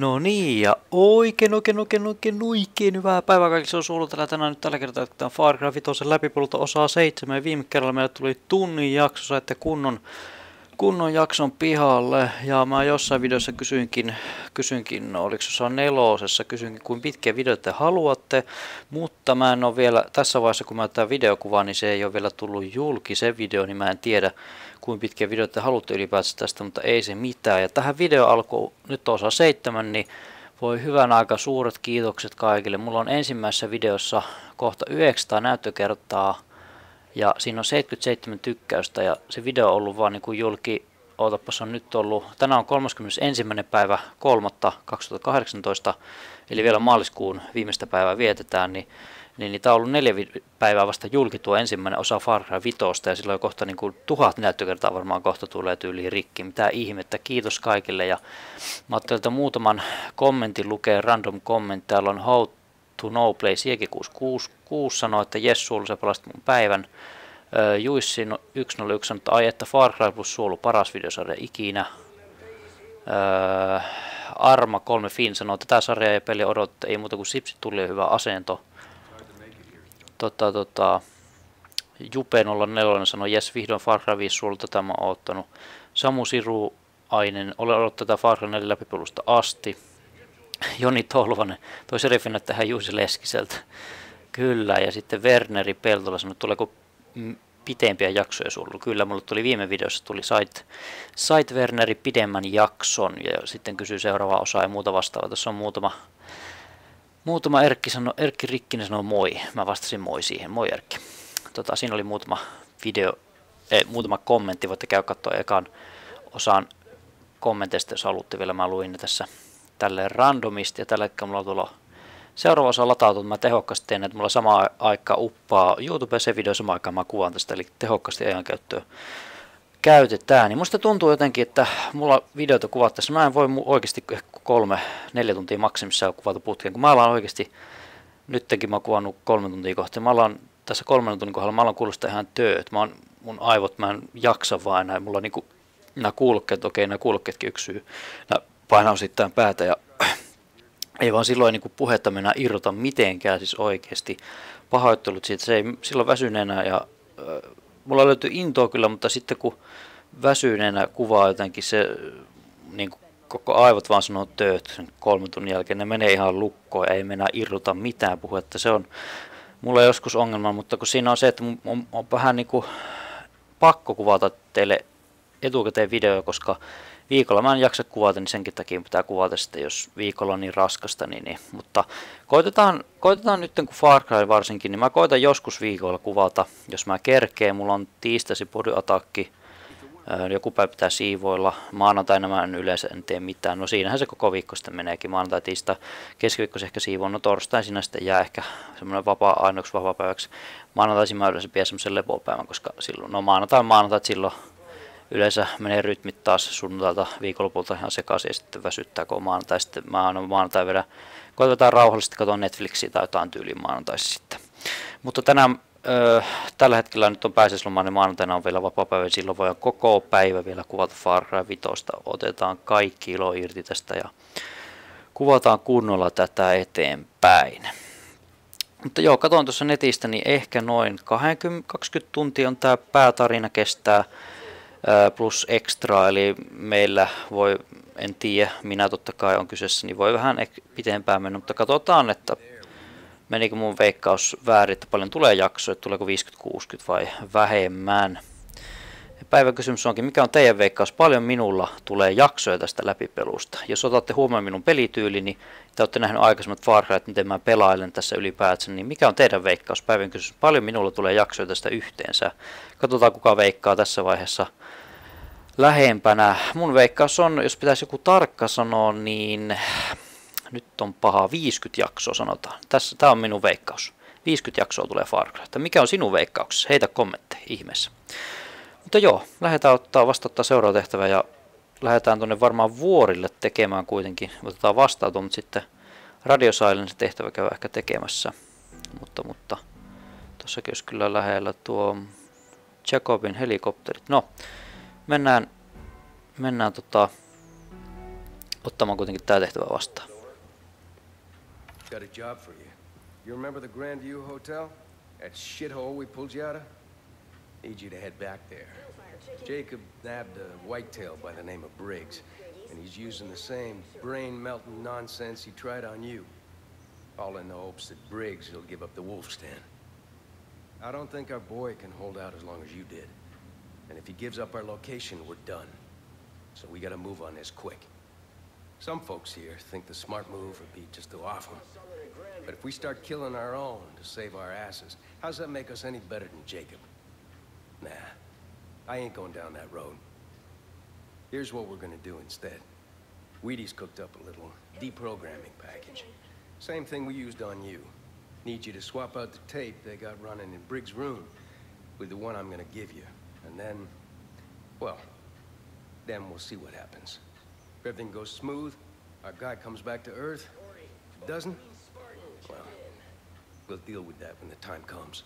No niin, ja oikein, oikein, oikein, oikein, oikein hyvää päivää kaikille. Se on sulla täällä tänään nyt tällä kertaa, että tämä Far Cry 5 läpipolulta osaa 7. Ja viime kerralla meille tuli tunnin jakso, saitte kunnon, kunnon jakson pihalle. Ja mä jossain videossa kysyinkin, kysyinkin no, oliko se nelosessa, kysyinkin kuin pitkiä videoita te haluatte. Mutta mä en ole vielä, tässä vaiheessa kun mä otan videokuvaa, niin se ei ole vielä tullut julki se video, niin mä en tiedä kuin pitkiä videoita te haluatte ylipäätään tästä, mutta ei se mitään. Ja tähän video alkoi nyt osa seitsemän, niin voi hyvän aika suuret kiitokset kaikille. Mulla on ensimmäisessä videossa kohta 900 näyttökertaa ja siinä on 77 tykkäystä ja se video on ollut vaan niin kuin julki, ootapas on nyt ollut, tänään on 31. päivä 3. 2018, eli vielä maaliskuun viimeistä päivää vietetään, niin niin, niin tämä on ollut neljä päivää vasta julki tuo ensimmäinen osa Far Cry 5, ja silloin kohta niin kuin tuhat näyttökertaa varmaan kohta tulee tyyliin rikki. Mitä ihmettä, kiitos kaikille. Ja mä ajattelin, että muutaman kommentin lukee, random comment, täällä on How to No Play Sieki 666 sanoo, että jes, suolu, sä pelasit mun päivän. Juissi 101 sanoo, että ai että Far Cry plus suolu paras videosarja ikinä. Öö, Arma 3 Fin sanoo, että tämä sarja ja peli odottaa, ei muuta kuin sipsi tuli hyvä asento tota, tota, Jupe 04 sanoi, jes vihdoin Far Cry 5 sulta tämä on ottanut. Samu Siru Ainen, olen ollut tätä Far Cry 4 läpipulusta asti. Joni Tolvanen, toi serifin tähän Juusi Leskiseltä. Kyllä, ja sitten Werneri Peltola sanoi, tuleeko pitempiä jaksoja sulla. Kyllä, mulle tuli viime videossa tuli Site, Site Werneri pidemmän jakson ja sitten kysyy seuraava osa ja muuta vastaavaa. Tässä on muutama Muutama Erkki, sano, Erkki Rikkinen sanoi moi. Mä vastasin moi siihen. Moi Erkki. Tota, siinä oli muutama video, eh, muutama kommentti. Voitte käydä katsoa ekan osaan kommenteista, jos haluatte vielä. Mä luin ne tässä tälle randomisti ja tällä hetkellä mulla on tuolla seuraava osa latautunut. Mä tehokkaasti teen, että mulla sama aika uppaa YouTube se video sama aikaan mä kuvaan tästä, eli tehokkaasti ajankäyttöä käytetään, niin musta tuntuu jotenkin, että mulla videoita kuvattaessa mä en voi oikeasti kolme, neljä tuntia maksimissaan kuvata putkeen, kun mä alan oikeasti, nytkin mä oon kuvannut kolme tuntia kohti, mä alan tässä kolmen tunnin kohdalla, mä alan kuulostaa ihan tööt, mä oon, mun aivot, mä en jaksa vaan enää, mulla on niinku, nämä kuulokkeet, okei, nämä kuulokkeetkin yksi nämä painaa osittain päätä ja ei vaan silloin niin puhetta mennä irrota mitenkään siis oikeasti. Pahoittelut siitä, se ei silloin väsyneenä ja mulla löytyy intoa kyllä, mutta sitten kun väsyneenä kuvaa jotenkin se niin kuin koko aivot vaan sanoo tööt sen kolmen tunnin jälkeen, ne menee ihan lukkoon ja ei mennä irrota mitään puhetta. Se on mulla joskus ongelma, mutta kun siinä on se, että on, on, on vähän niin kuin pakko kuvata teille etukäteen video, koska viikolla mä en jaksa kuvata, niin senkin takia pitää kuvata sitten, jos viikolla on niin raskasta. Niin, niin. Mutta koitetaan, koitetaan nyt, kun Far Cry varsinkin, niin mä koitan joskus viikolla kuvata, jos mä kerkeen. Mulla on tiistasi bodyatakki, joku päivä pitää siivoilla. Maanantaina mä en yleensä en tee mitään. No siinähän se koko viikko sitten meneekin. Maanantai, tiista, keskiviikko ehkä siivoon. No torstain siinä sitten jää ehkä semmoinen vapaa, ainoaksi vapaa päiväksi. Maanantaisin mä yleensä pidän semmoisen lepopäivän, koska silloin, no maanantai maanantai silloin yleensä menee rytmit taas sunnuntailta viikonlopulta ihan sekaisin ja sitten väsyttää kun maanantai. Sitten mä aina maanantai vielä koitetaan rauhallisesti katsoa Netflixiä tai jotain tyyliin maanantaisi sitten. Mutta tänään ö, tällä hetkellä nyt on pääsiäisloma, niin maanantaina on vielä vapaa-päivä, silloin voi koko päivä vielä kuvata Far Cry 5. Otetaan kaikki ilo irti tästä ja kuvataan kunnolla tätä eteenpäin. Mutta joo, katsoin tuossa netistä, niin ehkä noin 20, 20 tuntia on tämä päätarina kestää plus extra, eli meillä voi, en tiedä, minä totta kai on kyseessä, niin voi vähän pitempään mennä, mutta katsotaan, että menikö mun veikkaus väärin, että paljon tulee jaksoja, tuleeko 50-60 vai vähemmän. Päivän kysymys onkin, mikä on teidän veikkaus, paljon minulla tulee jaksoja tästä läpipelusta. Jos otatte huomioon minun pelityyli, niin te olette nähneet aikaisemmat Far Cry, miten mä pelailen tässä ylipäätään, niin mikä on teidän veikkaus, päivän kysymys, paljon minulla tulee jaksoja tästä yhteensä. Katsotaan kuka veikkaa tässä vaiheessa lähempänä. Mun veikkaus on, jos pitäisi joku tarkka sanoa, niin nyt on paha 50 jaksoa sanotaan. Tässä, tämä on minun veikkaus. 50 jaksoa tulee Far Cry. Mikä on sinun veikkauksesi? Heitä kommentteja ihmeessä. Mutta joo, lähdetään ottaa vastauttaa seuraava tehtävä ja lähdetään tuonne varmaan vuorille tekemään kuitenkin. Otetaan vastautua, mutta sitten Radio Silence tehtävä käy ehkä tekemässä. Mutta, mutta tuossakin olisi kyllä lähellä tuo Jacobin helikopterit. No, mennään, mennään tota, ottamaan kuitenkin tää tehtävä vastaan. Got a job for you. You remember the Grandview Hotel? That shithole we pulled you out of? Need you to head back there. Jacob nabbed a whitetail by the name of Briggs, and he's using the same brain-melting nonsense he tried on you. All in the hopes that Briggs will give up the wolf's den. I don't think our boy can hold out as long as you did. And if he gives up our location, we're done. So we gotta move on this quick. Some folks here think the smart move would be just to off him. But if we start killing our own to save our asses, how's that make us any better than Jacob? Nah, I ain't going down that road. Here's what we're gonna do instead. Wheaties cooked up a little deprogramming package. Same thing we used on you. Need you to swap out the tape they got running in Briggs' room with the one I'm gonna give you. And then, well, then we'll see what happens. If everything goes smooth, our guy comes back to Earth. If it doesn't, well, we'll deal with that when the time comes.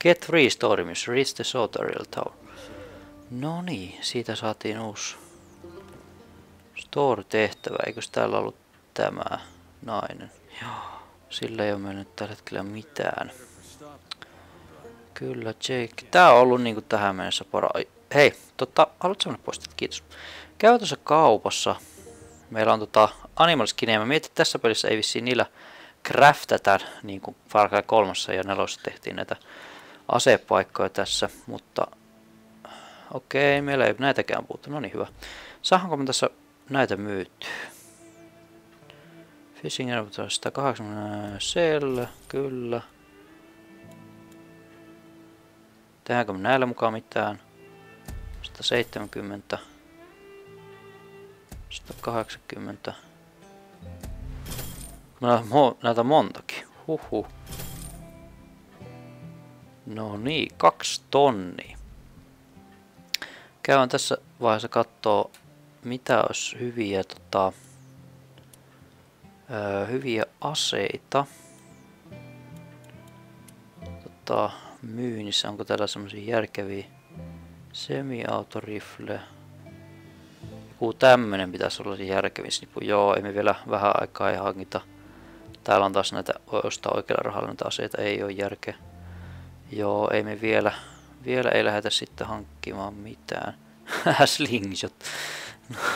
Get free story miss reach the Sotaril Tower. No niin, siitä saatiin uusi story-tehtävä. Eikös täällä ollut tämä nainen? Joo, sillä ei ole mennyt tällä hetkellä mitään. Kyllä, Jake. Tää on ollut niinku tähän mennessä pora... Hei, tota, haluatko mennä pois? Kiitos. Käy tuossa kaupassa. Meillä on tota Animal Skinia. Mä mietin, että tässä pelissä ei vissiin niillä craftata, niin kuin Far Cry 3 ja 4 tehtiin näitä asepaikkoja tässä, mutta okei, meillä ei näitäkään puuttu, no niin hyvä. Saahanko me tässä näitä myytyä? Fishing 180 sell, kyllä. Tehdäänkö me näillä mukaan mitään? 170. 180. Näitä montakin. Huhhuh. No niin, kaksi tonnia. Käyn tässä vaiheessa kattoo, mitä olisi hyviä, tota, öö, hyviä aseita. Tota, myynnissä, onko täällä semmoisia järkeviä semi-autorifle. Joku tämmönen pitäisi olla järkevissä. Joo, emme vielä vähän aikaa ei hankita. Täällä on taas näitä ostaa oikealla rahalla näitä aseita, ei ole järkeä. Joo, ei me vielä, vielä ei lähdetä sitten hankkimaan mitään. Slingshot.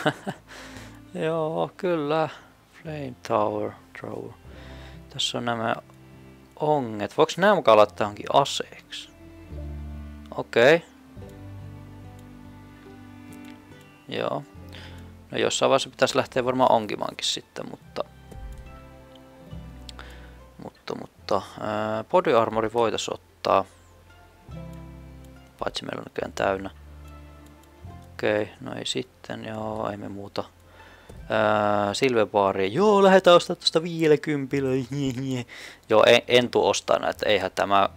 Joo, kyllä. Flame Tower, Thrower. Tässä on nämä onget. Voiko nämä mukaan laittaa johonkin aseeksi? Okei. Okay. Joo. No jossain vaiheessa pitäisi lähteä varmaan onkimaankin sitten, mutta... Mutta. Ää, body armori voitaisiin ottaa. Paitsi meillä on näköjään täynnä. Okei, okay, no ei sitten, joo, ei me muuta. Silverbaaria, joo, lähdetään ostaa tuosta 50. joo, en, en tuu ostaa näitä, eihän tämä...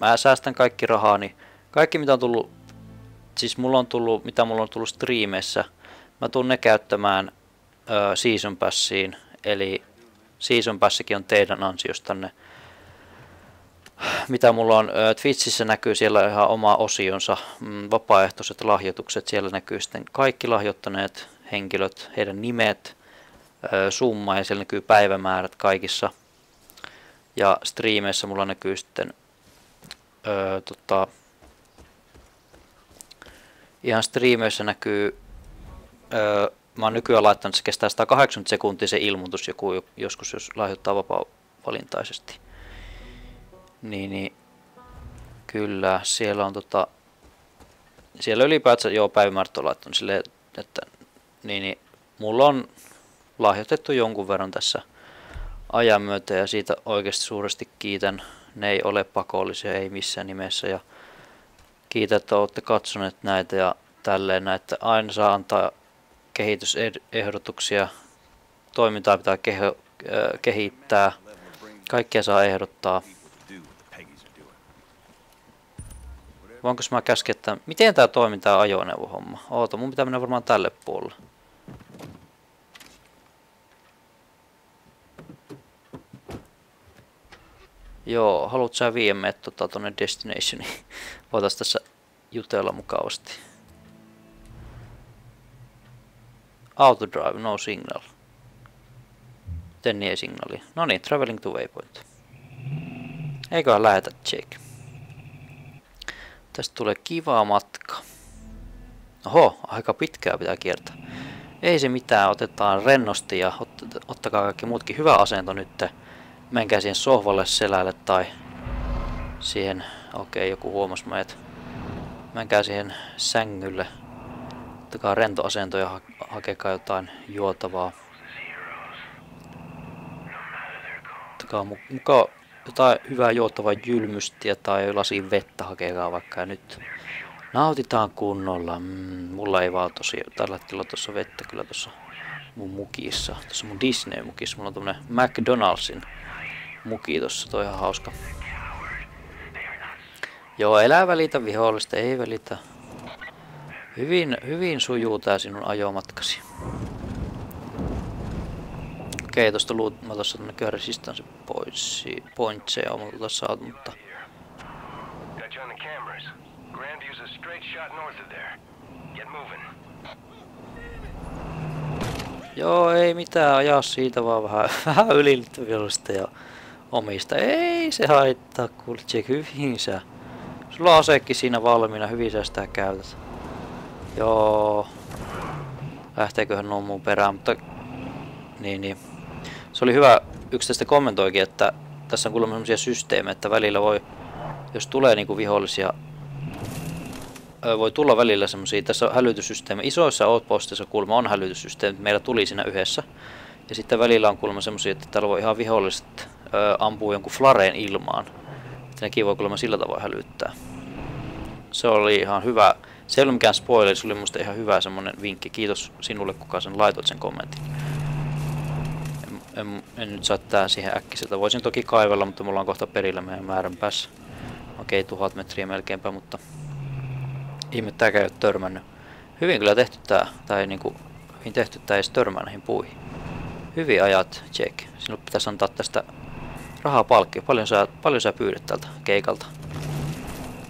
Mä säästän kaikki rahani. Kaikki mitä on tullut, siis mulla on tullut, mitä mulla on tullut striimeissä, mä tuun ne käyttämään ö, Season Passiin, eli Season Passikin on teidän ansiostanne mitä mulla on Twitchissä näkyy siellä ihan oma osionsa, mm, vapaaehtoiset lahjoitukset, siellä näkyy sitten kaikki lahjoittaneet henkilöt, heidän nimet, summa ja siellä näkyy päivämäärät kaikissa. Ja striimeissä mulla näkyy sitten öö, tota, ihan striimeissä näkyy, öö, mä oon nykyään laittanut, se kestää 180 sekuntia se ilmoitus joku joskus, jos lahjoittaa vapaa-valintaisesti. Niin, niin kyllä, siellä on tota, siellä ylipäätään joo päivämäärät on laittanut silleen, että niin, niin mulla on lahjoitettu jonkun verran tässä ajan myötä ja siitä oikeasti suuresti kiitän. Ne ei ole pakollisia, ei missään nimessä ja kiitän, että olette katsoneet näitä ja tälleen näitä. Aina saa antaa kehitysehdotuksia, toimintaa pitää keho, kehittää, kaikkea saa ehdottaa. Voinko mä käskeä, että miten tää toimii tää ajoneuvohomma? Oota, mun pitää mennä varmaan tälle puolelle. Joo, haluat sä viedä meidät tota, tonne destinationiin? Voitais tässä jutella mukavasti. Autodrive, no signal. Tenni ei signali. No niin, traveling to waypoint. Eiköhän lähetä Jake. Tästä tulee kiva matka. Oho, aika pitkää pitää kiertää. Ei se mitään, otetaan rennosti ja ot ottakaa kaikki muutkin. Hyvä asento nyt. Menkää siihen sohvalle selälle tai siihen, okei okay, joku huomasi meidät. Menkää siihen sängylle. Ottakaa rento asento ja hakekaa jotain juotavaa. Ottakaa mukaan jotain hyvää juotavaa jylmystiä tai lasin vettä hakekaa vaikka nyt nautitaan kunnolla. Mm, mulla ei vaan tosi tällä hetkellä tuossa vettä kyllä tuossa mun mukissa. Tuossa mun Disney-mukissa. Mulla on tämmönen McDonaldsin muki tossa. Toi ihan hauska. Joo, elää välitä vihollista, ei välitä. Hyvin, hyvin sujuu tää sinun ajomatkasi. Okei, tosta luut, mä tossa näkyy resistance points, pointseja on tuossa mutta... Joo, ei mitään, ajaa siitä vaan vähän, vähän ylillittävistä ja omista. Ei se haittaa, check hyvin sä. Sulla on aseekki siinä valmiina, hyvin sä sitä käytät. Joo. Lähteeköhän nuo mun perään, mutta... Niin, niin. Se oli hyvä, yksi tästä kommentoikin, että tässä on kuulemma sellaisia systeemejä, että välillä voi, jos tulee niinku vihollisia, voi tulla välillä semmoisia, tässä on hälytyssysteemi, isoissa outpostissa kuulemma on hälytyssysteemi, meillä tuli siinä yhdessä, ja sitten välillä on kuulemma semmoisia, että täällä voi ihan viholliset ö, ampua jonkun flareen ilmaan, että nekin voi kuulemma sillä tavoin hälyttää. Se oli ihan hyvä, se ei ollut mikään spoiler, se oli musta ihan hyvä semmonen vinkki, kiitos sinulle kuka sen laitoit sen kommentin en, en nyt saa tää siihen äkkiseltä. Voisin toki kaivella, mutta mulla on kohta perillä meidän määrän päässä. Okei, tuhat metriä melkeinpä, mutta ihme tääkään ei ole törmännyt. Hyvin kyllä tehty tää, tai niinku, hyvin tehty tää ei törmää näihin puihin. Hyvin ajat, check. Sinulle pitäisi antaa tästä rahaa palkkia. Paljon sä, paljon sä pyydät tältä keikalta.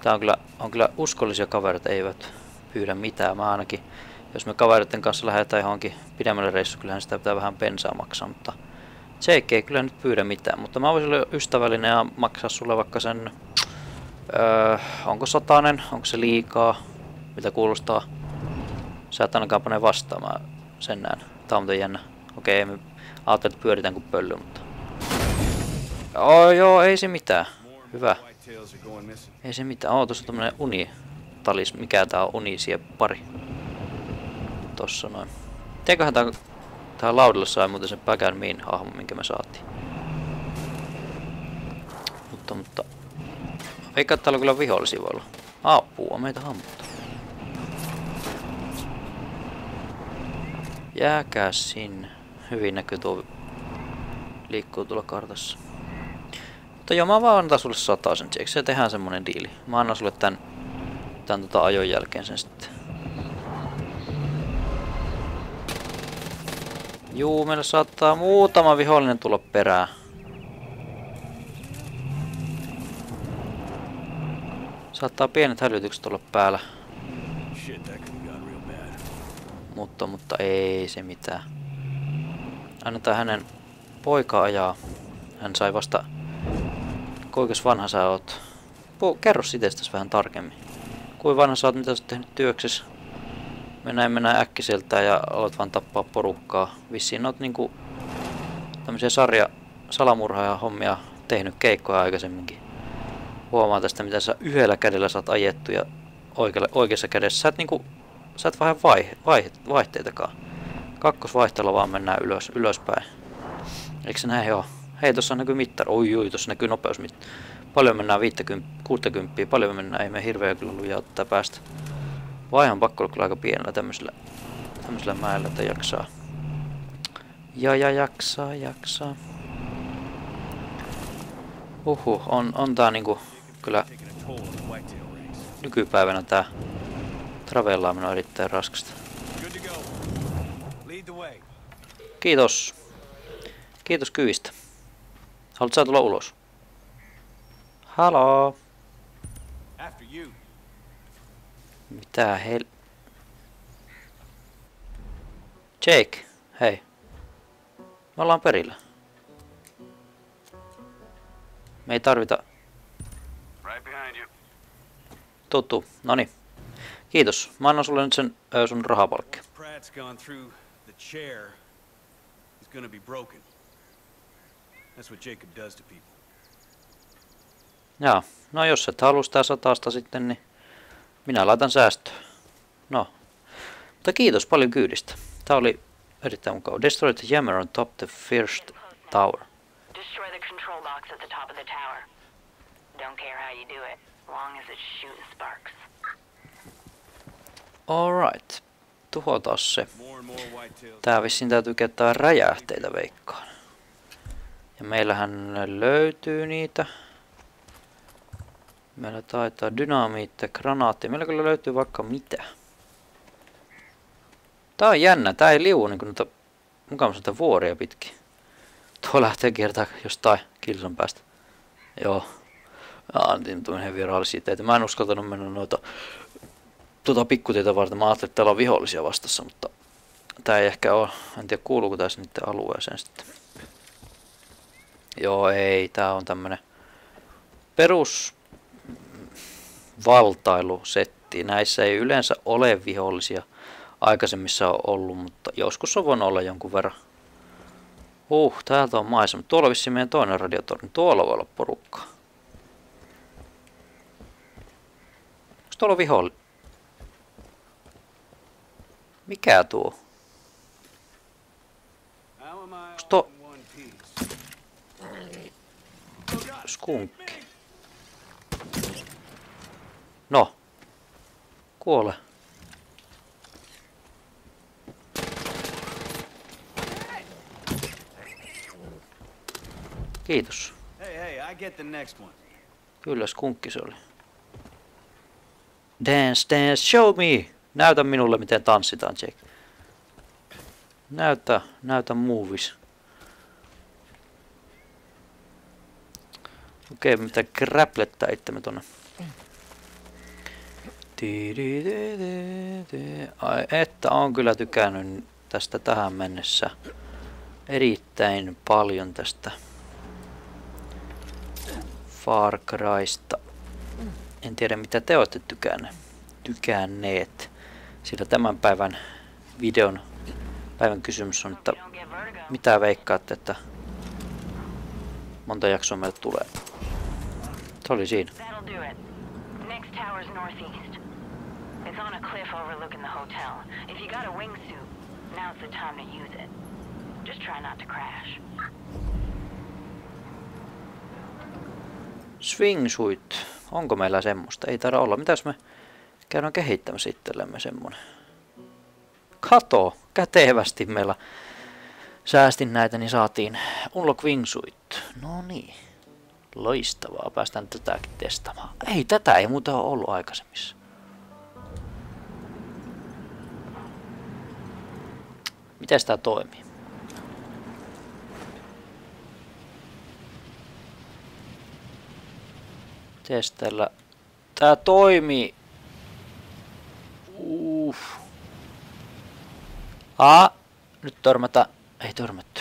Tää on kyllä, on kyllä uskollisia kavereita, eivät pyydä mitään. Mä ainakin, jos me kavereiden kanssa lähdetään johonkin pidemmälle reissu, kyllähän sitä pitää vähän pensaa maksaa, mutta Jake ei kyllä nyt pyydä mitään, mutta mä voisin olla ystävällinen ja maksaa sulle vaikka sen... Öö, onko satanen? Onko se liikaa? Mitä kuulostaa? Sä et ainakaan pane vastaan, mä sen näen. Tää on jännä. Okei, me ajattelin, että pyöritään kuin pöllö, mutta... Oh, joo, ei se mitään. Hyvä. Ei se mitään. Oo, tossa tämmönen uni talis. Mikä tää on unisia pari? Tossa noin. Teiköhän tää Tähän laudalle sai muuten sen Pagan Min hahmo, minkä me saatiin. Mutta, mutta... Veikkaa, että täällä kyllä vihollisia voi olla. Apua, meitä hammuttaa. Jääkää sinne. Hyvin näkyy tuo liikkuu tuolla kartassa. Mutta joo, mä vaan antaa sulle sen, eikö se tehdään semmonen diili? Mä annan sulle tän, tän tota ajon jälkeen sen sitten. Juu, meillä saattaa muutama vihollinen tulla perään. Saattaa pienet hälytykset olla päällä. Mutta, mutta ei se mitään. Annetaan hänen poika ajaa. Hän sai vasta... Kuinkas vanha sä oot? Po kerro itsestäsi vähän tarkemmin. Kuinka vanha sä oot, mitä sä oot tehnyt työksessä? Mennään mennään äkkiseltä ja alat vaan tappaa porukkaa. Vissiin oot niinku tämmöisiä sarja salamurhaa ja hommia tehnyt keikkoja aikaisemminkin. Huomaa tästä mitä sä yhdellä kädellä saat ajettu ja oikealla, oikeassa kädessä. Sä et niinku, sä et vähän vaihe, vaihe, vaihteitakaan. Kakkosvaihteella vaan mennään ylös, ylöspäin. Eikö se näin joo? Hei, tossa näkyy mittari. Oi, oi, tossa näkyy nopeusmittari. Paljon mennään 50, 60, paljon mennään, ei me hirveä kyllä lujaa ottaa päästä. Vai on pakko olla kyllä aika pienellä tämmöisellä, tämmöisellä mäellä, että jaksaa. Ja ja jaksaa, jaksaa. Uhu, on, on tää niinku kyllä nykypäivänä tää travellaaminen on erittäin raskasta. Kiitos. Kiitos kyvistä. Haluatko sä tulla ulos? Haloo. Mitä hel... Jake, hei. Me ollaan perillä. Me ei tarvita... Tuttu. Noni. Kiitos. Mä annan sulle nyt sen ö, sun rahapalkki. Pratt's gone through the chair. He's gonna be broken. That's what Jacob does to people. Jaa. No jos et halua sitä satasta sitten, niin minä laitan säästöön. No. Mutta kiitos paljon kyydistä. Tää oli erittäin mukava. Destroy the jammer on top the first tower. Destroy the control box at the top of the tower. Don't care how you do it, long as it's shooting sparks. Alright. Tuhotaan se. Tää vissiin täytyy käyttää räjähteitä veikkaan. Ja meillähän löytyy niitä. Meillä taitaa dynamiitti, granaatti. Meillä kyllä löytyy vaikka mitä. Tää on jännä. Tää ei liu niinku noita mukavasti vuoria pitkin. Tuo lähtee kiertää jostain kilsan päästä. Joo. Antin tuon ihan virallisia. Mä en uskaltanut mennä noita tuota pikkutietä varten. Mä ajattelin, että täällä on vihollisia vastassa, mutta tää ei ehkä ole. En tiedä kuuluuko tässä niiden alueeseen sitten. Joo, ei. Tää on tämmönen perus valtailusetti. Näissä ei yleensä ole vihollisia. Aikaisemmissa on ollut, mutta joskus on voinut olla jonkun verran. Uh, täältä on maisema. Tuolla on vissiin meidän toinen radiotorni. Tuolla voi olla porukkaa. Onko tuolla viholli? Mikä tuo? How am Skunkki. No. Kuole. Kiitos. Hey, hey, I get the next one. Kyllä skunkki se oli. Dance, dance, show me! Näytä minulle, miten tanssitaan, Jake. Näytä, näytä movies. Okei, okay, mitä grapplettaa itsemme. Tididididi. Ai että on kyllä tykännyt tästä tähän mennessä erittäin paljon tästä Far Crysta. En tiedä mitä te olette tykänneet. tykänneet. Sillä tämän päivän videon päivän kysymys on, että mitä veikkaatte, että monta jaksoa meille tulee. Se oli siinä. That'll do it. Next tower's northeast. It's on a cliff overlooking the hotel. If you got a wingsuit, now's the time to use it. Just try not to crash. Swingsuit. Onko meillä semmoista? Ei taida olla. Mitäs me käydään kehittämässä itsellemme semmonen? Kato! Kätevästi meillä säästin näitä, niin saatiin Unlock Wingsuit. No niin. Loistavaa. Päästään tätäkin testaamaan. Ei, tätä ei muuta ole ollut aikaisemmissa. Miten tämä toimii? Testellä. Tää toimii. Uff. Aa, nyt törmätä. Ei törmätty.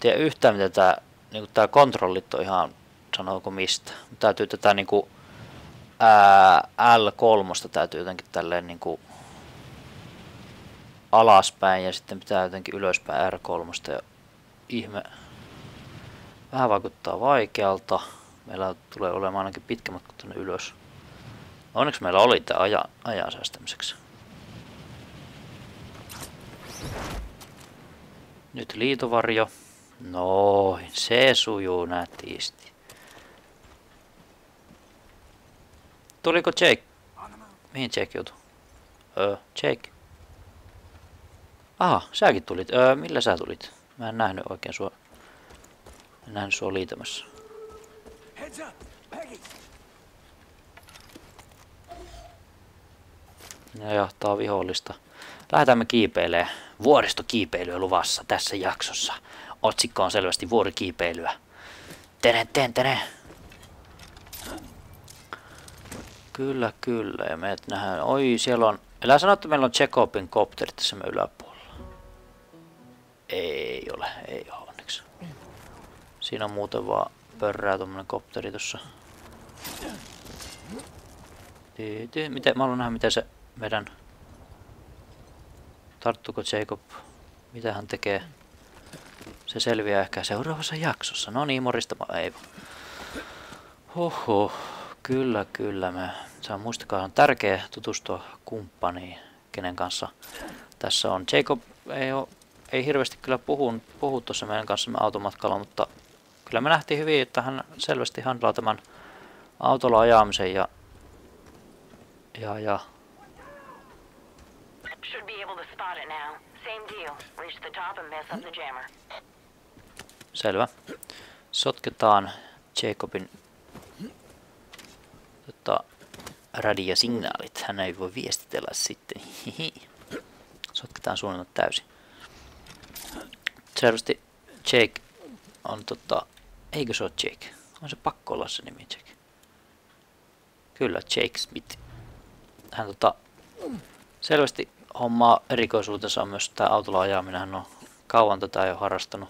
Tiedä yhtään mitä tää, niinku tää kontrollit on ihan, sanooko mistä. Täytyy tätä niinku ää, L3 täytyy jotenkin tälleen niinku alaspäin ja sitten pitää jotenkin ylöspäin R3 ja ihme. Vähän vaikuttaa vaikealta. Meillä tulee olemaan ainakin pitkä matka tuonne ylös. Onneksi meillä oli tämä ajan, ajan säästämiseksi. Nyt liitovarjo. Noin, se sujuu nätisti. Tuliko Jake? Mihin Jake joutui? Öö, Jake. Aha, säkin tulit. Öö, millä sä tulit? Mä en nähnyt oikein sua. En nähnyt sua liitämässä. Ja jahtaa vihollista. Lähdetään me kiipeilee. Vuoristokiipeilyä luvassa tässä jaksossa. Otsikko on selvästi vuorikiipeilyä. Tene, ten, tene. Kyllä, kyllä. Ja me nähdään, oi siellä on, älä sano, että meillä on Chekopin kopterit tässä me yläpuolella. Ei ole, ei ole onneksi. Siinä on muuten vaan pörrää tuommoinen kopteri tuossa. Miten, mä haluan nähdä miten se meidän... Tarttuko Jacob? Mitä hän tekee? Se selviää ehkä seuraavassa jaksossa. No niin, morista ei. Huhhuh. Kyllä, kyllä. Me saa muistakaa, on tärkeää tutustua kumppaniin, kenen kanssa tässä on. Jacob ei, ole, ei hirveästi kyllä puhu, puhu tuossa meidän kanssa automatkalla, mutta kyllä me nähtiin hyvin, että hän selvästi handlaa tämän autolla ajamisen ja, ja, ja Should be able to spot it now. Same deal. Reach the top and mess up the jammer. Selvä. Sotketaan Jacobin tota, radiosignaalit. Hän ei voi viestitellä sitten. Hihi. Sotketaan suunnilleen täysin. Selvästi Jake on tota... Eikö se ole Jake? On se pakko olla se nimi Jake. Kyllä, Jake Smith. Hän tota... Selvästi hommaa erikoisuutensa on myös tämä autolla ajaminen. Hän on kauan tätä jo harrastanut.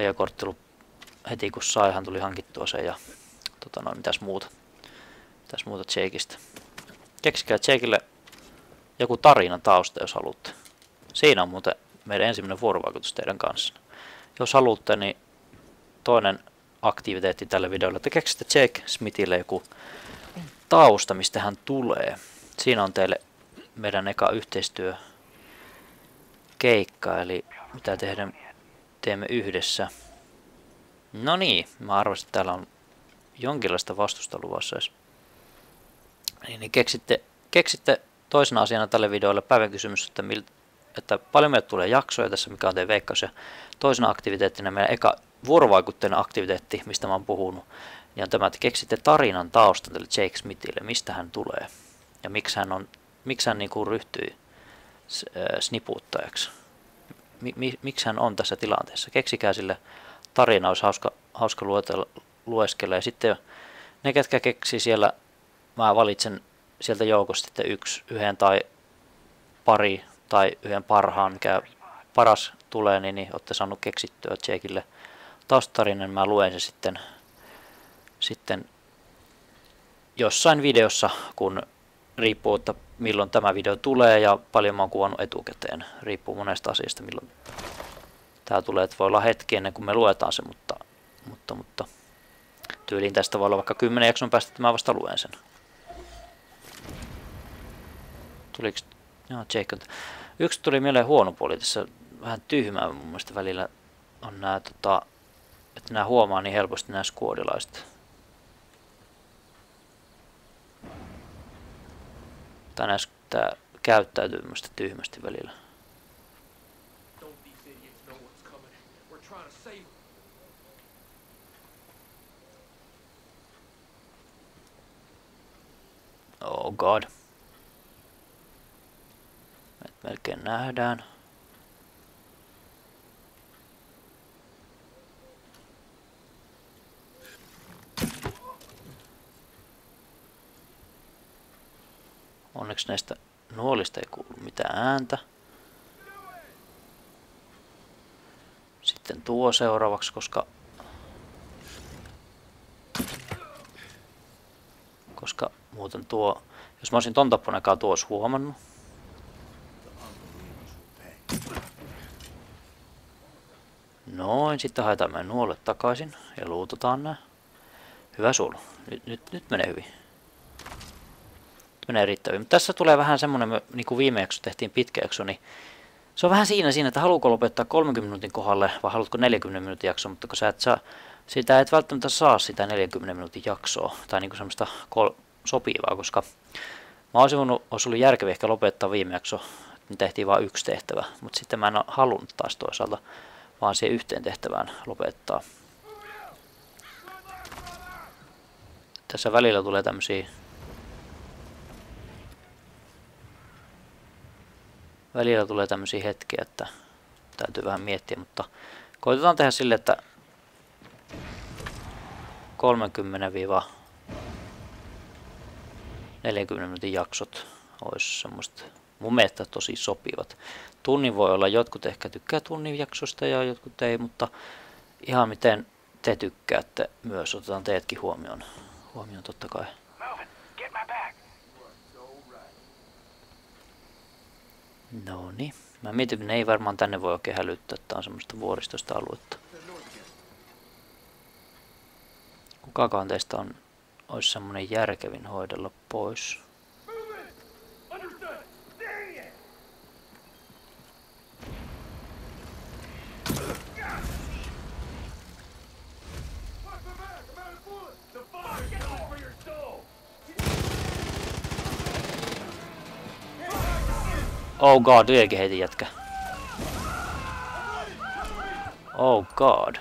Ajokorttelu heti kun sai, hän tuli hankittua sen ja tota noin, mitäs muuta. Mitäs muuta Jakeista. Keksikää Jakeille joku tarina tausta, jos haluatte. Siinä on muuten meidän ensimmäinen vuorovaikutus teidän kanssa. Jos haluatte, niin toinen aktiviteetti tälle videolle, että keksitte Jake Smithille joku tausta, mistä hän tulee. Siinä on teille meidän eka yhteistyö keikka, eli mitä tehdään, teemme yhdessä. No niin, mä arvasin, että täällä on jonkinlaista vastusta luvassa. Niin, niin keksitte, keksitte toisena asiana tälle videolle päivän kysymys, että, mil, että paljon meille tulee jaksoja tässä, mikä on teidän veikkaus. Ja toisena aktiviteettina meidän eka vuorovaikutteinen aktiviteetti, mistä mä oon puhunut, niin on tämä, että keksitte tarinan taustan tälle Jake Smithille, mistä hän tulee ja miksi hän, on, miksi hän niin kuin ryhtyi snipuuttajaksi. Mi, mi, miksi hän on tässä tilanteessa. Keksikää sille tarina, olisi hauska, hauska luetella, lueskella. Ja sitten ne, ketkä keksi siellä, mä valitsen sieltä joukosta sitten yksi, yhden tai pari tai yhden parhaan, mikä paras tulee, niin, niin olette saanut keksittyä Jakeille taustarinan. Mä luen se sitten, sitten jossain videossa, kun riippuu, että milloin tämä video tulee ja paljon mä oon kuvannut etukäteen. Riippuu monesta asiasta, milloin tämä tulee. Että voi olla hetki ennen kuin me luetaan se, mutta, mutta, mutta tyyliin tästä voi olla vaikka 10 jakson päästä, että mä vasta luen sen. Tuliko... Joo, Jacob. Yksi tuli mieleen huono puoli tässä, vähän tyhmää mun mielestä välillä on nämä, tota, että nämä huomaa niin helposti nämä skuodilaiset. Tai näis, tää käyttäytyy minusta tyhmästi välillä. Oh god. Me melkein nähdään. Onneksi näistä nuolista ei kuulu mitään ääntä. Sitten tuo seuraavaksi, koska koska muuten tuo, jos mä olisin ton tappunekaan tuo olisi huomannut. Noin, sitten haetaan meidän nuolet takaisin ja luututaan nää. Hyvä sulu. Nyt, nyt, nyt menee hyvin menee riittäviin. Mutta tässä tulee vähän semmoinen, niin kuin viime jakso tehtiin pitkä jakso, niin se on vähän siinä siinä, että haluuko lopettaa 30 minuutin kohdalle vai haluatko 40 minuutin jakso, mutta kun sä et saa, sitä et välttämättä saa sitä 40 minuutin jaksoa tai niin kuin semmoista kol- sopivaa, koska mä olisin voinut, olisi ollut järkeviä ehkä lopettaa viime jakso, me tehtiin vain yksi tehtävä, mutta sitten mä en ole halunnut taas toisaalta vaan siihen yhteen tehtävään lopettaa. Tässä välillä tulee tämmöisiä välillä tulee tämmöisiä hetkiä, että täytyy vähän miettiä, mutta koitetaan tehdä sille, että 30 40 minuutin jaksot olisi semmoista mun mielestä tosi sopivat. Tunnin voi olla, jotkut ehkä tykkää tunnin jaksosta ja jotkut ei, mutta ihan miten te tykkäätte myös, otetaan teetkin huomioon. Huomioon totta kai. No niin. Mä mietin, ne ei varmaan tänne voi oikein hälyttää. Tää on semmoista vuoristosta aluetta. Kukakaan teistä on, olisi semmonen järkevin hoidella pois? Oh god, yökin heitin jätkä. Oh god.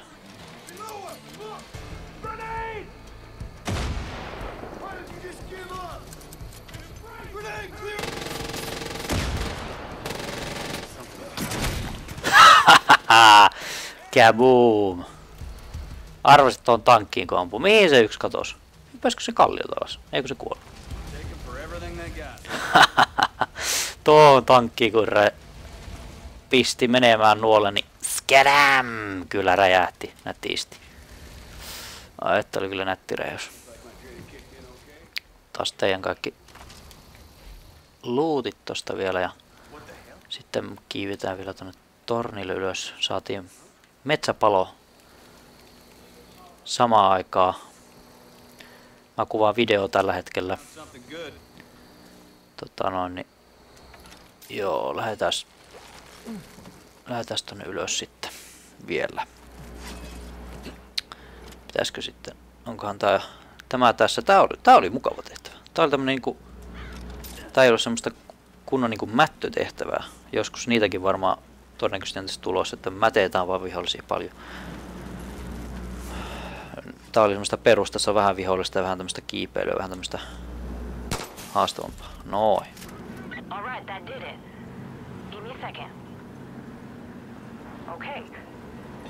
Kaboom! Arvasit tuon tankkiin kun ampuu. Mihin se yksi katos? Hyppäisikö se kalliolta alas? Eikö se kuollut? Take 'em for everything they got. Tuo tankki kun rä... pisti menemään nuolle, niin skedäm! Kyllä räjähti nätisti. Ai, että oli kyllä nätti räjäys. Taas teidän kaikki lootit tosta vielä ja sitten kiivitään vielä tonne tornille ylös. Saatiin metsäpalo samaan aikaan. Mä kuvaan video tällä hetkellä. Tota noin, niin... Joo, lähdetääs... Lähdetääs tonne ylös sitten. Vielä. Pitäisikö sitten... Onkohan tää... Tämä tässä... Tää oli, tää oli mukava tehtävä. Tää oli tämmönen niinku... Tää ei ole semmoista kunnon niinku mättötehtävää. Joskus niitäkin varmaan todennäköisesti on tulossa, että mätetään vaan vihollisia paljon. Tää oli semmoista perustassa vähän vihollista ja vähän tämmöistä kiipeilyä, vähän tämmöistä haastavampaa. Noin. Right, that did it. Give me a second. Okay.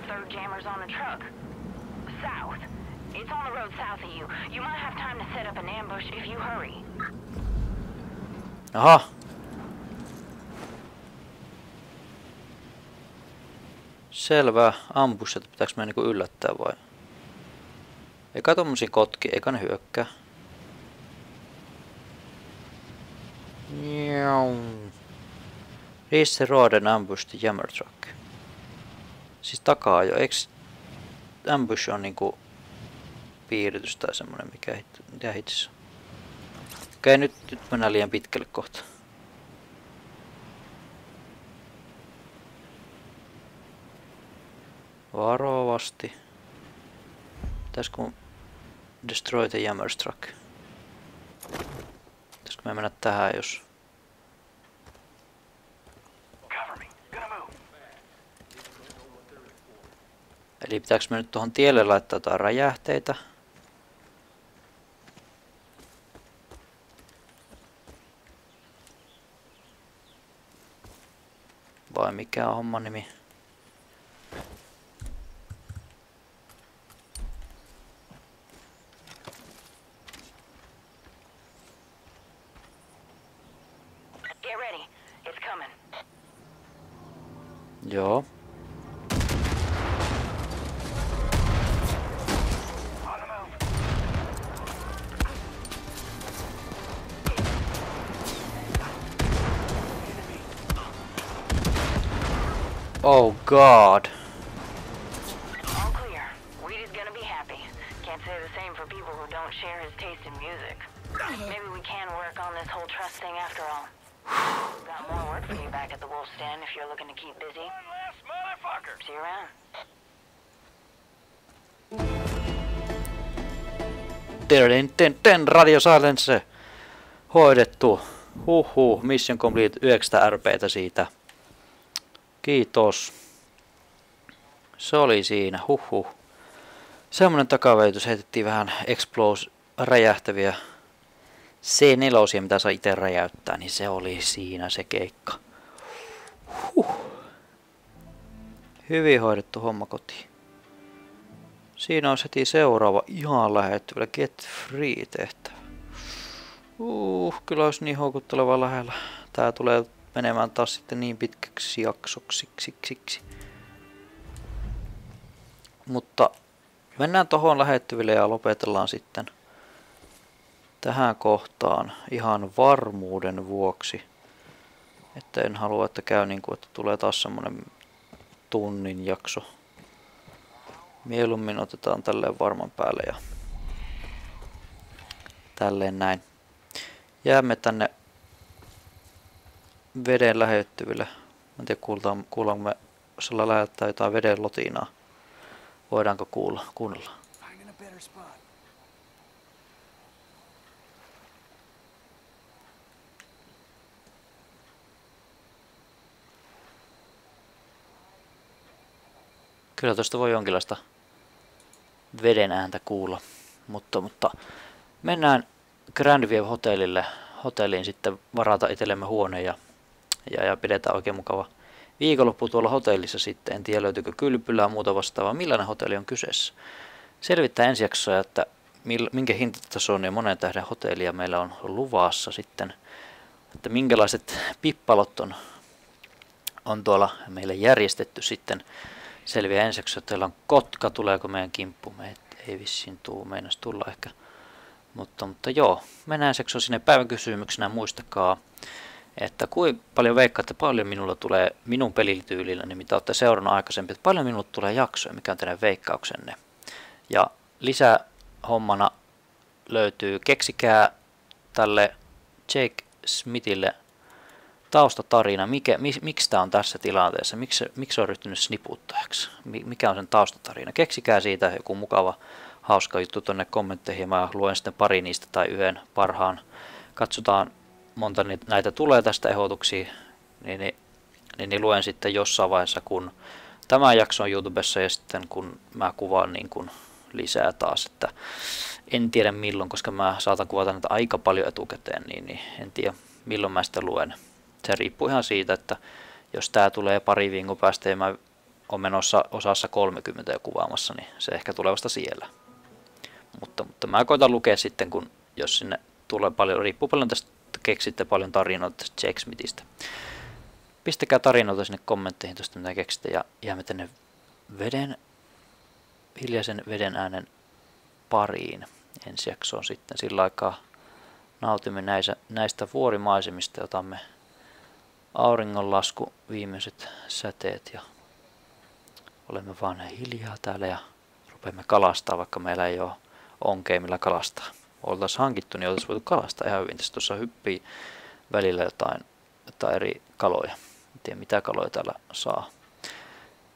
Third jammer's on the truck. South. It's on the road south of you. You might have time to set up an ambush if you hurry. Aha. Selvä. Ambus, että pitääkö me niinku yllättää vai? Eikä tommosia kotki, eikä ne hyökkää. Road and ambush the jammer truck. Siis takaa jo, eiks ambush on niinku piiritys tai semmonen mikä hit, mitä. Okei, nyt, nyt mennään liian pitkälle kohta. Varovasti. Pitäisikö mun destroy the jammer's truck? Pitäisikö me mennä tähän, jos... Eli pitääkö me nyt tuohon tielle laittaa jotain räjähteitä? Vai mikä on homman nimi? Joo. Oh god. All clear. Weed is gonna be happy. Can't say the same for people who don't share his taste in music. Maybe we can work on this whole trust thing after all. Got more work for you back at the Wolf's Den if you're looking to keep busy. One last motherfucker! See you around. Tervehdin ten, ten Radio Silence eh? hoidettu. Huhhuh, mission complete 9 RPtä siitä. Kiitos. Se oli siinä, huhhuh. Semmonen takaveitys heitettiin vähän explos räjähtäviä C4, mitä saa itse räjäyttää, niin se oli siinä se keikka. Huh. Hyvin hoidettu homma kotiin. Siinä on heti seuraava ihan lähetty vielä Get Free tehtävä. Uh, kyllä olisi niin houkutteleva lähellä. Tää tulee menemään taas sitten niin pitkäksi jaksoksi. Siksi. Mutta mennään tohon lähettyville ja lopetellaan sitten tähän kohtaan ihan varmuuden vuoksi. Että en halua, että käy niin kuin, että tulee taas semmonen tunnin jakso. Mieluummin otetaan tälleen varman päälle ja tälleen näin. Jäämme tänne veden lähettyville. En tiedä kuullaan, kuullaanko me, sillä lähettää jotain veden lotinaa. Voidaanko kuulla? Kuunnella. Kyllä tuosta voi jonkinlaista veden ääntä kuulla. Mutta, mutta mennään Grandview hotellille, hotelliin sitten varata itsellemme huone ja, ja, ja pidetään oikein mukava viikonloppu tuolla hotellissa sitten. En tiedä löytyykö kylpylää muuta vastaavaa. Millainen hotelli on kyseessä? Selvittää ensi jaksoa, että minkä hintataso on ja monen tähden hotellia meillä on luvassa sitten. Että minkälaiset pippalot on, on tuolla meille järjestetty sitten. Selviää ensi jaksoa, että teillä on kotka, tuleeko meidän kimppu. Me ei vissiin tuu, meinas tulla ehkä. Mutta, mutta joo, mennään sekso sinne päivän kysymyksenä. Muistakaa, että kuinka paljon veikkaatte, paljon minulla tulee minun pelityylillä, niin mitä olette seurannut aikaisemmin, että paljon minulla tulee jaksoja, mikä on teidän veikkauksenne. Ja lisää hommana löytyy, keksikää tälle Jake Smithille taustatarina, mikä, mik, miksi tämä on tässä tilanteessa, miksi, miksi on ryhtynyt sniputtajaksi, mikä on sen taustatarina. Keksikää siitä joku mukava hauska juttu tuonne kommentteihin mä luen sitten pari niistä tai yhden parhaan. Katsotaan monta näitä tulee tästä ehdotuksia, niin, niin, niin, niin luen sitten jossain vaiheessa, kun tämä jakso on YouTubessa ja sitten kun mä kuvaan niin kuin lisää taas, että en tiedä milloin, koska mä saatan kuvata näitä aika paljon etukäteen, niin, niin en tiedä milloin mä sitten luen. Se riippuu ihan siitä, että jos tämä tulee pari viikon päästä ja mä olen menossa osassa 30 jo kuvaamassa, niin se ehkä tulee vasta siellä. Mutta, mutta mä koitan lukea sitten, kun jos sinne tulee paljon, riippuu paljon tästä, keksitte paljon tarinoita tästä Jake Smithistä. Pistäkää tarinoita sinne kommentteihin tuosta, mitä keksitte, ja jäämme tänne veden, hiljaisen veden äänen pariin ensi jaksoon sitten. Sillä aikaa nautimme näistä, näistä vuorimaisemista, otamme auringonlasku viimeiset säteet ja olemme vaan hiljaa täällä ja rupeamme kalastaa, vaikka meillä ei ole onkei, millä kalastaa. Oltaisiin hankittu, niin oltaisiin voitu kalastaa ihan hyvin. Tässä tuossa hyppii välillä jotain, jotain eri kaloja. En tiedä mitä kaloja täällä saa.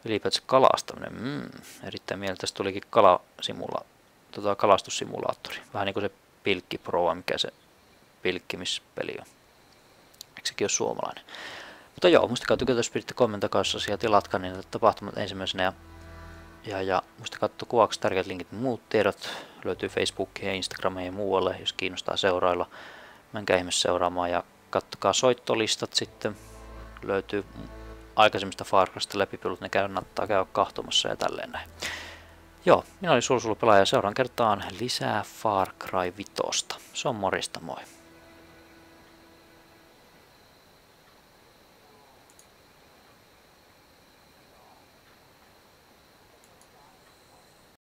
Ylipäätänsä kalastaminen, mm, erittäin mieltä. Tästä tulikin kalasimula, tota, kalastussimulaattori. Vähän niin kuin se Pilkki Pro, mikä se pilkkimispeli on. Eikö sekin ole suomalainen? Mutta joo, muistakaa tykätä, jos piditte kommentokaa ja tilatkaa niin tapahtumat ensimmäisenä. Ja, ja, ja muistakaa katsoa kuvaksi tärkeät linkit ja muut tiedot. Löytyy Facebookiin ja Instagramiin ja muualle, jos kiinnostaa seurailla. Menkää ihmeessä seuraamaan ja kattokaa soittolistat sitten. Löytyy aikaisemmista Far Crysta läpipelut, ne kannattaa käydä kahtomassa ja tälleen näin. Joo, minä olin Sulsulu pelaaja seuraan kertaan lisää Far Cry 5. Se on morista, moi.